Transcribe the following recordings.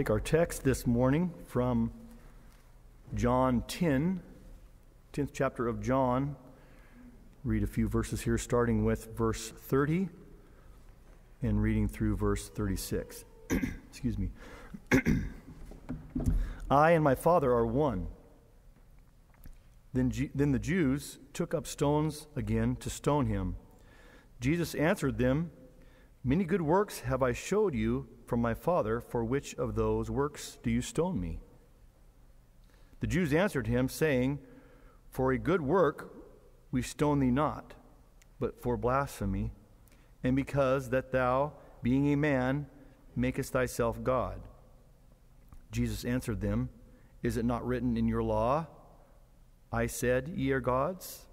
take our text this morning from John 10, 10th chapter of John. Read a few verses here, starting with verse 30 and reading through verse 36. Excuse me. I and my Father are one. Then, G- then the Jews took up stones again to stone him. Jesus answered them, Many good works have I showed you from my Father, for which of those works do you stone me? The Jews answered him, saying, For a good work we stone thee not, but for blasphemy, and because that thou, being a man, makest thyself God. Jesus answered them, Is it not written in your law, I said, Ye are gods?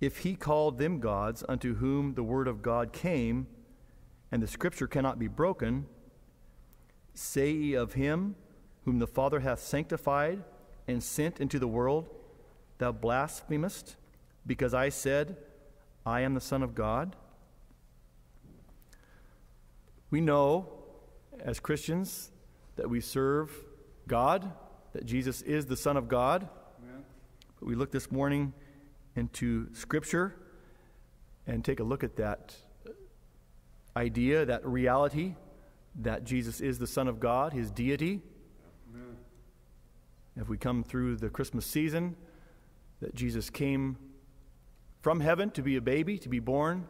If he called them gods unto whom the word of God came, and the scripture cannot be broken, say ye of him whom the Father hath sanctified and sent into the world, Thou blasphemest, because I said, I am the Son of God? We know as Christians that we serve God, that Jesus is the Son of God. Amen. But we look this morning into Scripture and take a look at that idea, that reality, that Jesus is the Son of God, his deity. Amen. If we come through the Christmas season, that Jesus came from heaven to be a baby, to be born,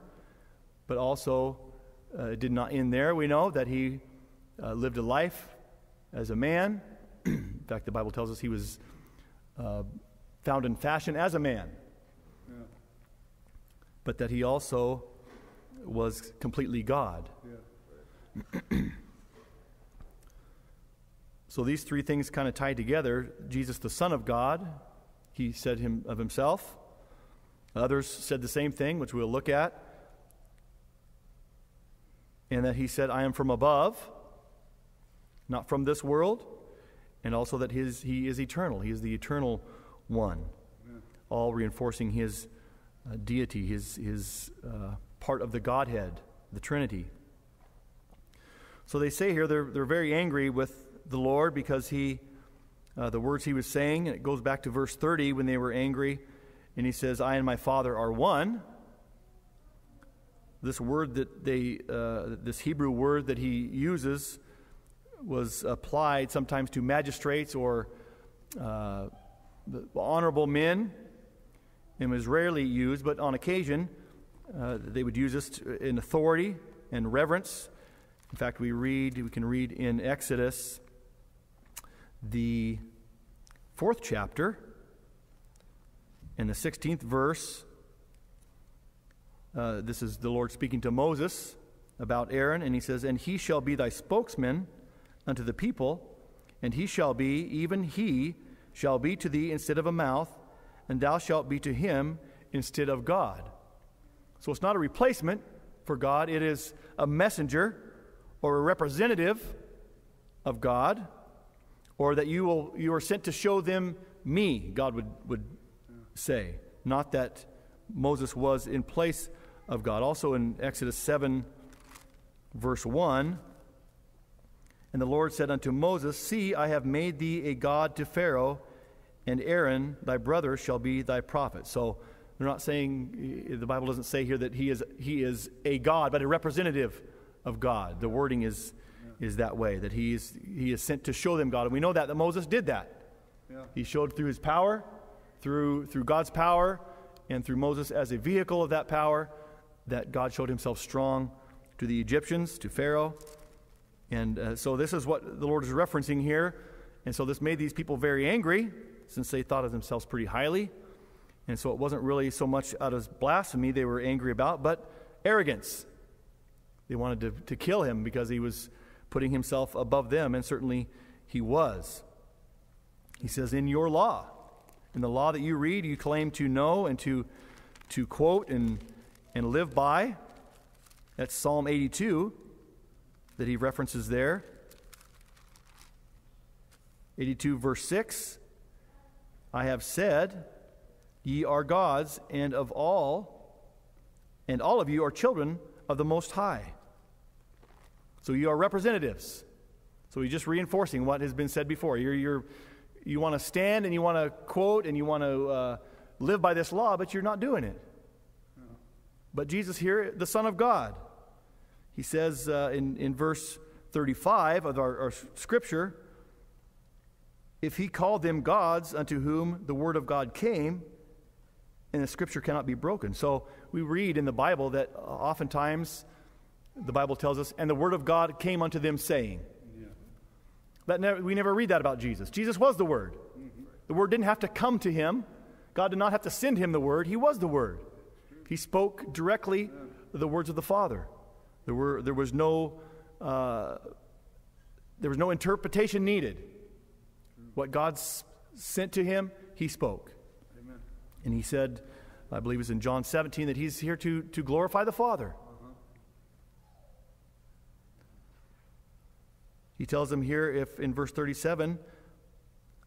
but also uh, did not end there. We know that he uh, lived a life as a man. in fact, the Bible tells us he was uh, found in fashion as a man but that he also was completely God. Yeah. so these three things kind of tied together. Jesus, the Son of God, he said him of himself. Others said the same thing, which we'll look at. And that he said, I am from above, not from this world. And also that his, he is eternal. He is the eternal one. Yeah. All reinforcing his deity, his, his uh, part of the Godhead, the Trinity. So they say here they're, they're very angry with the Lord because he, uh, the words he was saying, and it goes back to verse 30 when they were angry, and he says, I and my Father are one. This word that they, uh, this Hebrew word that he uses was applied sometimes to magistrates or uh, honorable men and was rarely used, but on occasion uh, they would use this in authority and reverence. In fact, we read, we can read in Exodus, the fourth chapter, in the 16th verse. Uh, this is the Lord speaking to Moses about Aaron, and he says, And he shall be thy spokesman unto the people, and he shall be, even he shall be to thee instead of a mouth and thou shalt be to him instead of God. So it's not a replacement for God, it is a messenger or a representative of God, or that you, will, you are sent to show them me, God would, would say. Not that Moses was in place of God. Also in Exodus 7, verse 1, and the Lord said unto Moses, See, I have made thee a God to Pharaoh and Aaron, thy brother, shall be thy prophet. So they're not saying, the Bible doesn't say here that he is, he is a God, but a representative of God. The wording is, yeah. is that way, that he is, he is sent to show them God. And we know that, that Moses did that. Yeah. He showed through his power, through, through God's power, and through Moses as a vehicle of that power, that God showed himself strong to the Egyptians, to Pharaoh. And uh, so this is what the Lord is referencing here. And so this made these people very angry since they thought of themselves pretty highly. And so it wasn't really so much out of blasphemy they were angry about, but arrogance. They wanted to, to kill him because he was putting himself above them, and certainly he was. He says, In your law, in the law that you read, you claim to know and to, to quote and, and live by. That's Psalm 82 that he references there. 82, verse 6 I have said, Ye are gods, and of all, and all of you are children of the Most High. So you are representatives. So he's just reinforcing what has been said before. You're, you're, you want to stand and you want to quote and you want to uh, live by this law, but you're not doing it. But Jesus here, the Son of God, he says uh, in, in verse 35 of our, our scripture, if he called them gods unto whom the word of God came, and the scripture cannot be broken. So we read in the Bible that oftentimes the Bible tells us, and the word of God came unto them saying. Yeah. That never, we never read that about Jesus. Jesus was the word. Mm-hmm. The word didn't have to come to him. God did not have to send him the word. He was the word. He spoke directly yeah. the words of the Father. There, were, there was no uh, there was no interpretation needed. What God sent to him, he spoke. Amen. And he said, I believe it's in John 17, that he's here to, to glorify the Father. Uh-huh. He tells them here, if in verse 37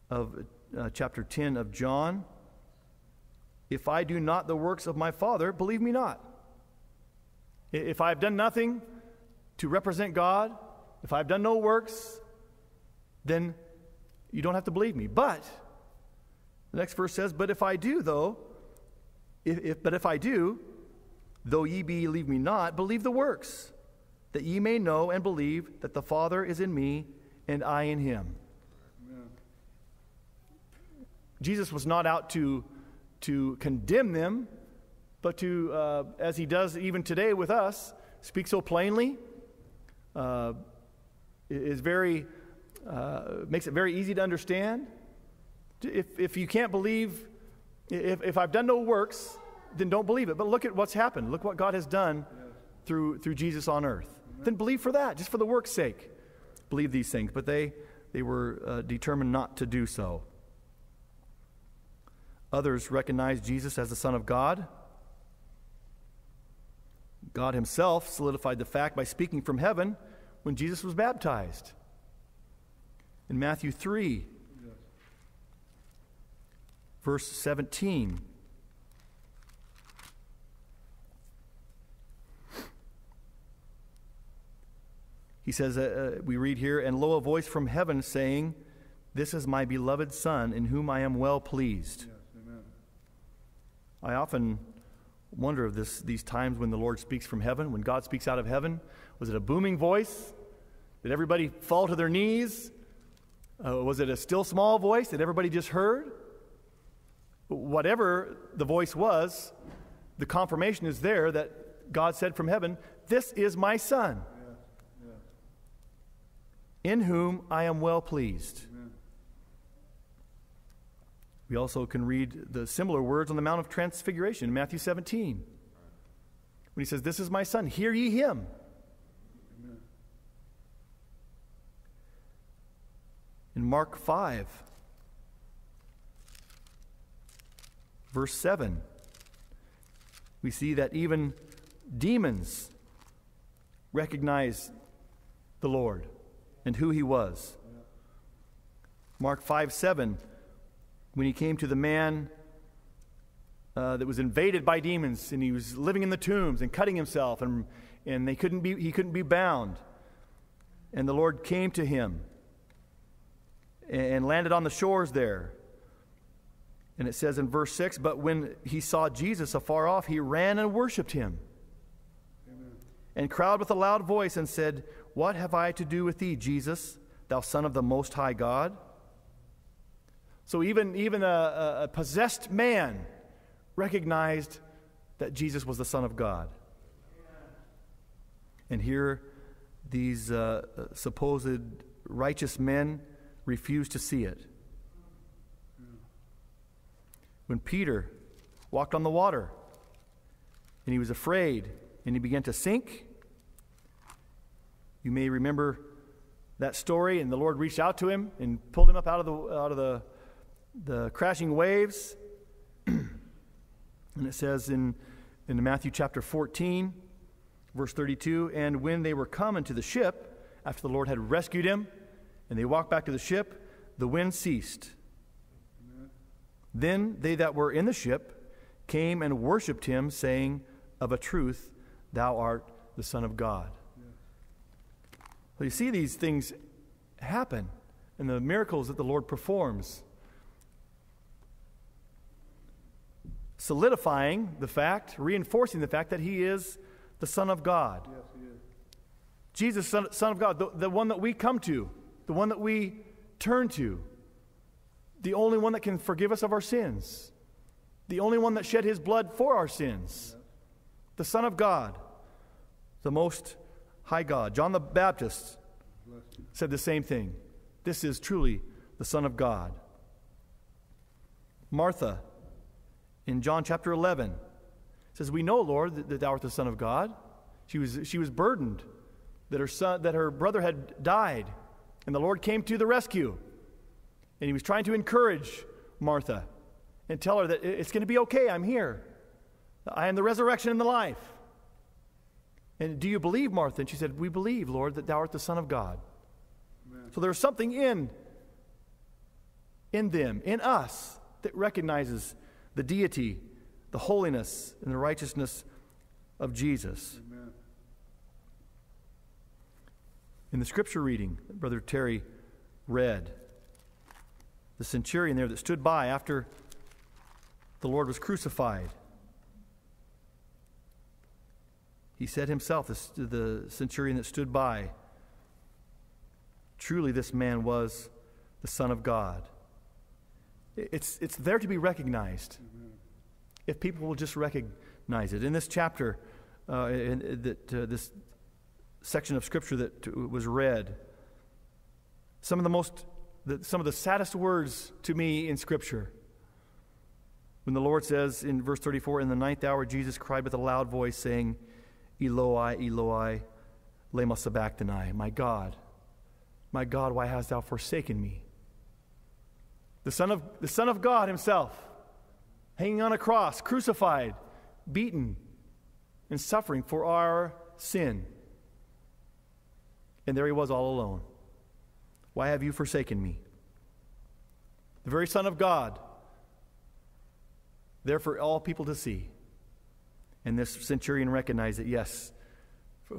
of uh, chapter 10 of John, if I do not the works of my Father, believe me not. If I have done nothing to represent God, if I've done no works, then you don't have to believe me. But the next verse says, But if I do, though, if, if, but if I do, though ye believe me not, believe the works, that ye may know and believe that the Father is in me and I in him. Jesus was not out to, to condemn them, but to, uh, as he does even today with us, speak so plainly uh, is very, uh, makes it very easy to understand. If, if you can't believe, if, if I've done no works, then don't believe it. But look at what's happened. Look what God has done through, through Jesus on earth. Amen. Then believe for that, just for the work's sake. Believe these things. But they, they were uh, determined not to do so. Others recognized Jesus as the Son of God. God Himself solidified the fact by speaking from heaven when Jesus was baptized. In Matthew 3, yes. verse 17. He says, uh, uh, we read here, and lo, a voice from heaven saying, This is my beloved Son, in whom I am well pleased. Yes, I often wonder of this, these times when the Lord speaks from heaven, when God speaks out of heaven. Was it a booming voice? Did everybody fall to their knees? Uh, was it a still small voice that everybody just heard? Whatever the voice was, the confirmation is there that God said from heaven, This is my Son, yeah, yeah. in whom I am well pleased. Amen. We also can read the similar words on the Mount of Transfiguration Matthew 17. When he says, This is my Son, hear ye him. In Mark 5, verse 7, we see that even demons recognize the Lord and who he was. Mark 5 7, when he came to the man uh, that was invaded by demons and he was living in the tombs and cutting himself and, and they couldn't be, he couldn't be bound. And the Lord came to him and landed on the shores there. And it says in verse 6 But when he saw Jesus afar off, he ran and worshiped him. Amen. And cried with a loud voice and said, What have I to do with thee, Jesus, thou Son of the Most High God? So even, even a, a possessed man recognized that Jesus was the Son of God. And here, these uh, supposed righteous men refused to see it. When Peter walked on the water and he was afraid and he began to sink, you may remember that story, and the Lord reached out to him and pulled him up out of the, out of the, the crashing waves. and it says in, in Matthew chapter 14, verse 32 And when they were come into the ship, after the Lord had rescued him, and they walked back to the ship. The wind ceased. Then they that were in the ship came and worshipped him, saying, Of a truth, thou art the Son of God. Well, you see these things happen and the miracles that the Lord performs. Solidifying the fact, reinforcing the fact that He is the Son of God. Yes, he is. Jesus, Son, Son of God, the, the one that we come to, the one that we turn to, the only one that can forgive us of our sins, the only one that shed his blood for our sins, the Son of God, the most high God. John the Baptist said the same thing. This is truly the Son of God. Martha, in John chapter 11, says, We know, Lord, that, thou art the Son of God. She was, she was burdened that her, son, that her brother had died, and the Lord came to the rescue. And he was trying to encourage Martha and tell her that it's going to be okay, I'm here. I am the resurrection and the life. And do you believe, Martha? And she said, We believe, Lord, that thou art the Son of God. Amen. So there's something in in them, in us, that recognizes the deity, the holiness, and the righteousness of Jesus. Amen. In the scripture reading that Brother Terry read, the centurion there that stood by after the Lord was crucified, he said himself, this, the centurion that stood by, truly this man was the Son of God. It's, it's there to be recognized if people will just recognize it. In this chapter, uh, in that, uh, this section of Scripture that was read, some of the most, the, some of the saddest words to me in Scripture. When the Lord says in verse 34, In the ninth hour, Jesus cried with a loud voice, saying, Eloi, Eloi, lema sabachthani, my God, my God, why hast thou forsaken me? The Son of, the Son of God Himself, hanging on a cross, crucified, beaten, and suffering for our sin. And there He was all alone. Why have you forsaken me? The very Son of God, there for all people to see. And this centurion recognized that, yes,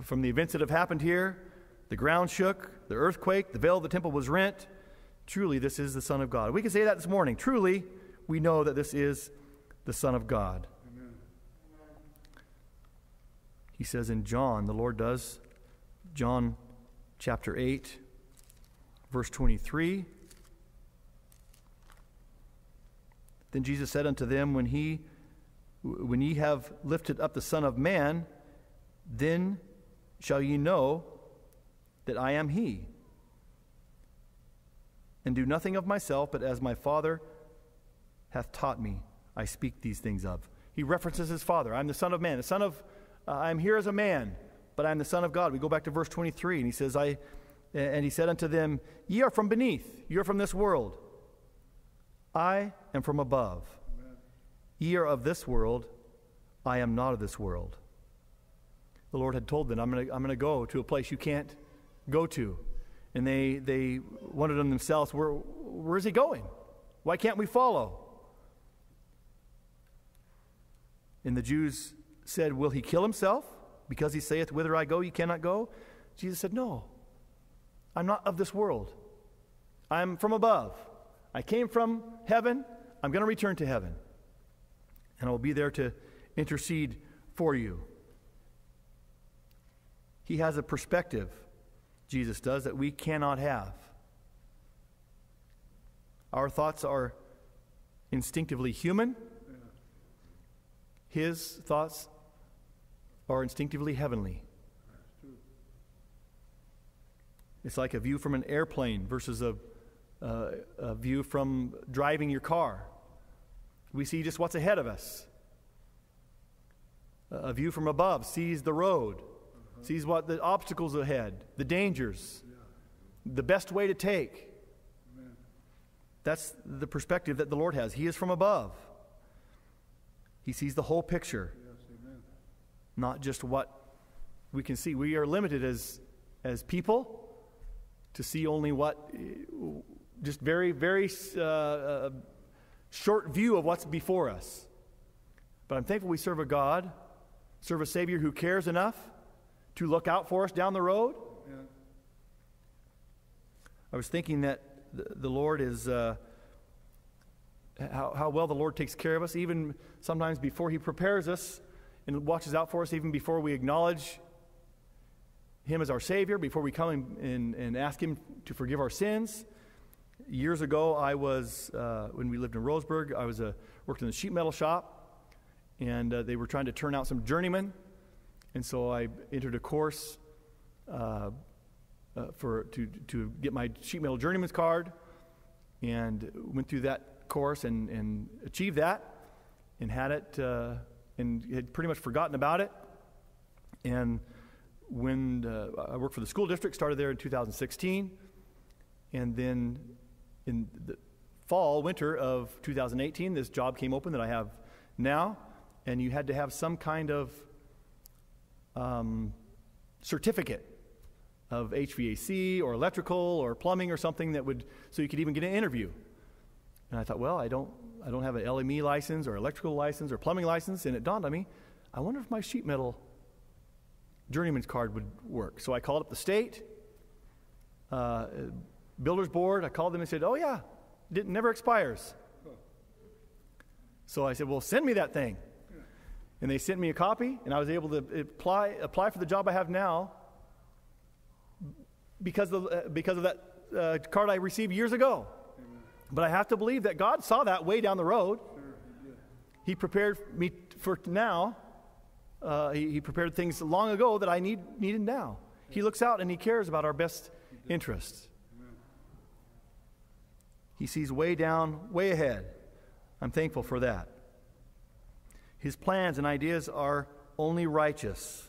from the events that have happened here, the ground shook, the earthquake, the veil of the temple was rent. Truly, this is the Son of God. We can say that this morning. Truly, we know that this is the Son of God. Amen. He says in John, the Lord does, John chapter 8, verse 23. Then Jesus said unto them, When he when ye have lifted up the Son of Man, then shall ye know that I am he. And do nothing of myself, but as my Father hath taught me, I speak these things of. He references his Father. I'm the Son of Man. The Son of, uh, I'm here as a man, but I'm the Son of God. We go back to verse 23, and he says, I, and he said unto them, Ye are from beneath, ye are from this world. I am from above. Ye are of this world, I am not of this world. The Lord had told them, I'm going to I'm going to go to a place you can't go to. And they, they wondered on themselves, where, where is he going? Why can't we follow? And the Jews said, Will he kill himself? Because he saith, Whither I go, ye cannot go? Jesus said, No, I'm not of this world. I'm from above. I came from heaven. I'm going to return to heaven. And I will be there to intercede for you. He has a perspective, Jesus does, that we cannot have. Our thoughts are instinctively human. His thoughts are instinctively heavenly. It's like a view from an airplane versus a, uh, a view from driving your car. We see just what's ahead of us. A view from above sees the road, sees what the obstacles ahead, the dangers, the best way to take. That's the perspective that the Lord has. He is from above. He sees the whole picture, amen. Not just what we can see. We are limited as, as people to see only what, just very, very uh, uh, short view of what's before us. But I'm thankful we serve a God, serve a Savior who cares enough to look out for us down the road. Yeah. I was thinking that the, the Lord is, uh, how, how well the Lord takes care of us, even sometimes before He prepares us and watches out for us, even before we acknowledge Him as our Savior, before we come and, and, ask Him to forgive our sins. Years ago, I was, uh, when we lived in Roseburg, I was a, worked in the sheet metal shop, and uh, they were trying to turn out some journeymen. And so I entered a course uh, uh, for, to, to get my sheet metal journeyman's card and went through that course and, and achieved that and had it uh, and had pretty much forgotten about it. And when uh, I worked for the school district, started there in 2016, and then in the fall, winter of 2018, this job came open that I have now, and you had to have some kind of um, certificate of HVAC or electrical or plumbing or something that would, so you could even get an interview. And I thought, well, I don't, I don't have an LME license or electrical license or plumbing license. And it dawned on me, I wonder if my sheet metal journeyman's card would work. So I called up the state, uh, builder's board. I called them and said, oh, yeah, it never expires. So I said, well, send me that thing. And they sent me a copy, and I was able to apply, apply for the job I have now because of, uh, because of that uh, card I received years ago. But I have to believe that God saw that way down the road. He, he, prepared me for now. Uh, he, he, prepared things long ago that I need, needed now. He looks out and He cares about our best interests. He sees way down, way ahead. I'm thankful for that. His plans and ideas are only righteous.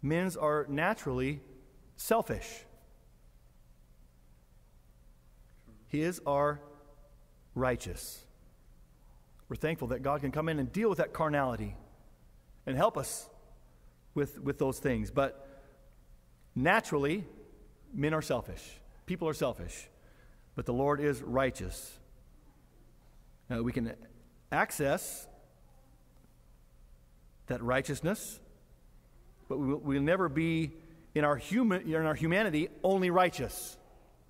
Men's are naturally selfish. His are righteous. We're thankful that God can come in and deal with that carnality and help us with, with those things. But naturally, men are selfish. People are selfish. But the Lord is righteous. Now, we can access that righteousness, but we will, we'll never be in our, human, in our humanity only righteous,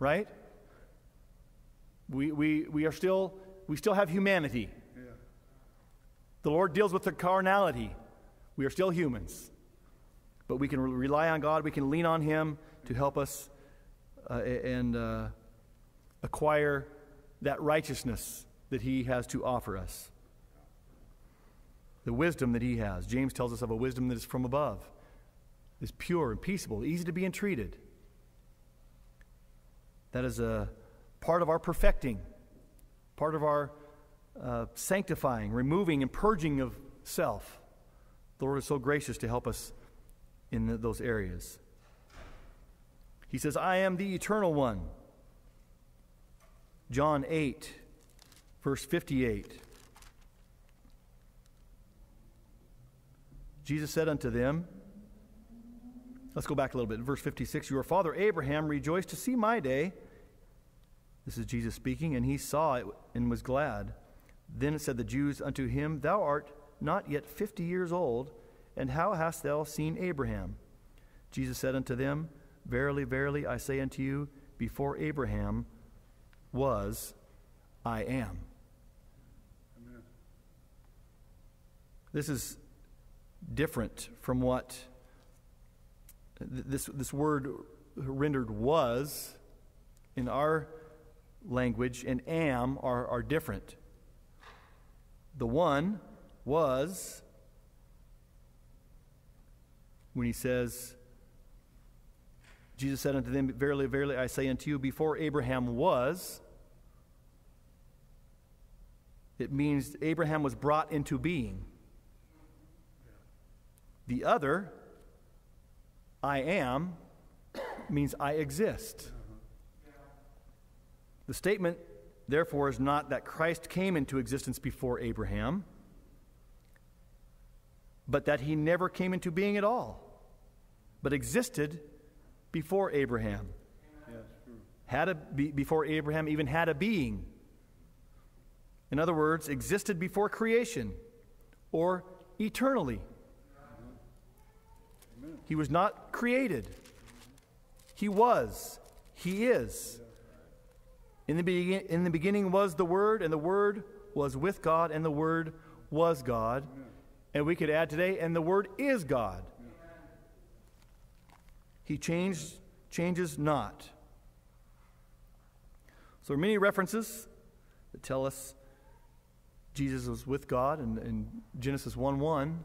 right? We, we, we are still, we still have humanity. Yeah. The Lord deals with the carnality. We are still humans. But we can re- rely on God, we can lean on Him to help us uh, and uh, acquire that righteousness that He has to offer us. The wisdom that He has. James tells us of a wisdom that is from above is pure and peaceable, easy to be entreated. That is a part of our perfecting, part of our uh, sanctifying, removing, and purging of self. The Lord is so gracious to help us in the, those areas. He says, I am the eternal one. John 8, verse 58. Jesus said unto them, Let's go back a little bit. Verse 56 Your father Abraham rejoiced to see my day. This is Jesus speaking, and he saw it and was glad. Then said the Jews unto him, Thou art not yet fifty years old, and how hast thou seen Abraham? Jesus said unto them, Verily, verily, I say unto you, before Abraham was, I am. This is different from what this, this word rendered was in our language and am are, are different. The one was when he says, Jesus said unto them, Verily, verily, I say unto you, before Abraham was, it means Abraham was brought into being. The other I am means I exist. The statement, therefore, is not that Christ came into existence before Abraham, but that he never came into being at all, but existed before Abraham. had a, before Abraham even had a being. In other words, existed before creation or eternally. He was not created, He was He is. In the, be- in the beginning was the Word, and the Word was with God, and the Word was God. And we could add today, and the Word is God. He changed, changes not. So there are many references that tell us Jesus was with God in, in Genesis 1 1.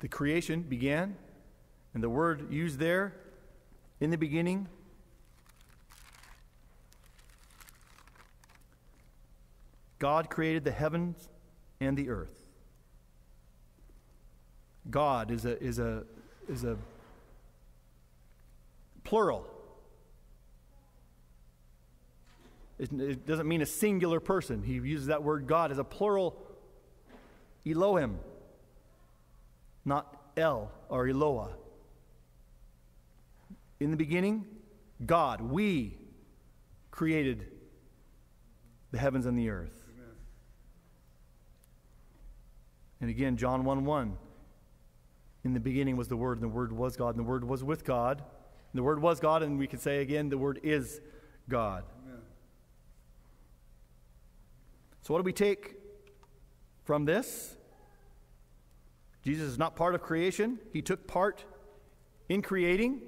The creation began, and the word used there in the beginning God created the heavens and the earth. God is a, is a, is a plural. It, it doesn't mean a singular person. He uses that word God as a plural Elohim, not El or Eloah. In the beginning, God, we created the heavens and the earth. Amen. And again, John 1 1. In the beginning was the Word, and the Word was God, and the Word was with God. And the Word was God, and we could say again, the Word is God. Amen. So, what do we take from this? Jesus is not part of creation, He took part in creating.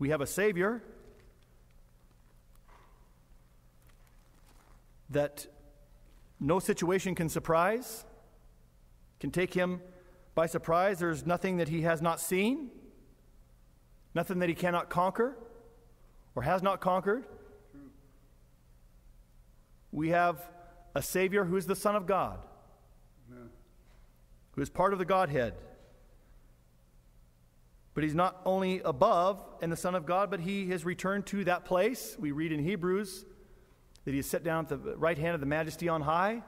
We have a Savior that no situation can surprise, can take him by surprise. There's nothing that he has not seen, nothing that he cannot conquer or has not conquered. We have a Savior who is the Son of God, Amen. who is part of the Godhead. But he's not only above and the Son of God, but he has returned to that place. We read in Hebrews that he is set down at the right hand of the majesty on high,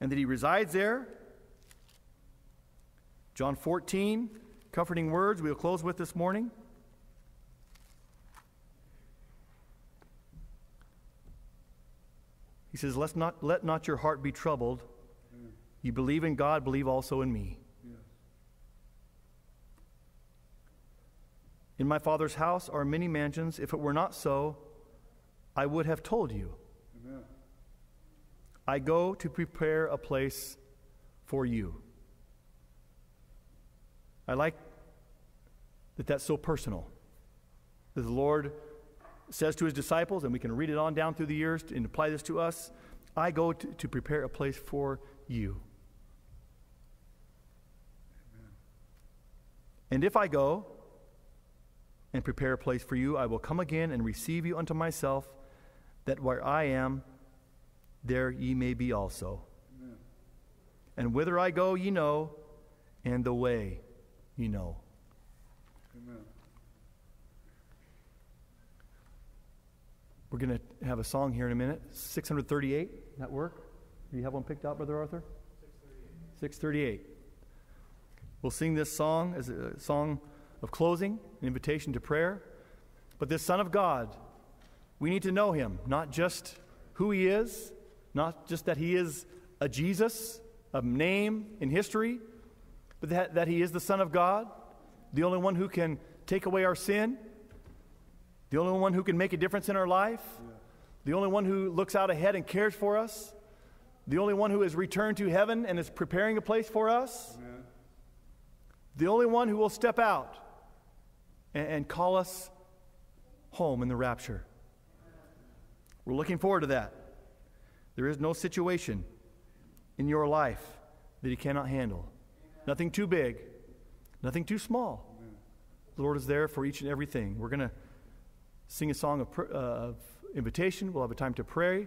and that he resides there. John 14, comforting words we'll close with this morning. He says, Let not, let not your heart be troubled. You believe in God, believe also in me. In my Father's house are many mansions. If it were not so, I would have told you. Amen. I go to prepare a place for you. I like that that's so personal. That the Lord says to his disciples, and we can read it on down through the years and apply this to us I go to, to prepare a place for you. Amen. And if I go and prepare a place for you, I will come again and receive you unto myself that where I am, there ye may be also. Amen. And whither I go, ye know, and the way ye know. Amen. We're going to have a song here in a minute. 638, that work? Do you have one picked out, Brother Arthur? 638. 638. We'll sing this song as a song of closing, an invitation to prayer. But this Son of God, we need to know him, not just who he is, not just that he is a Jesus, a name in history, but that, that he is the Son of God, the only one who can take away our sin, the only one who can make a difference in our life, the only one who looks out ahead and cares for us, the only one who has returned to heaven and is preparing a place for us, Amen. the only one who will step out and, and call us home in the rapture. We're looking forward to that. There is no situation in your life that He cannot handle. Nothing too big, nothing too small. The Lord is there for each and everything. We're going to sing a song of, uh, of invitation. We'll have a time to pray.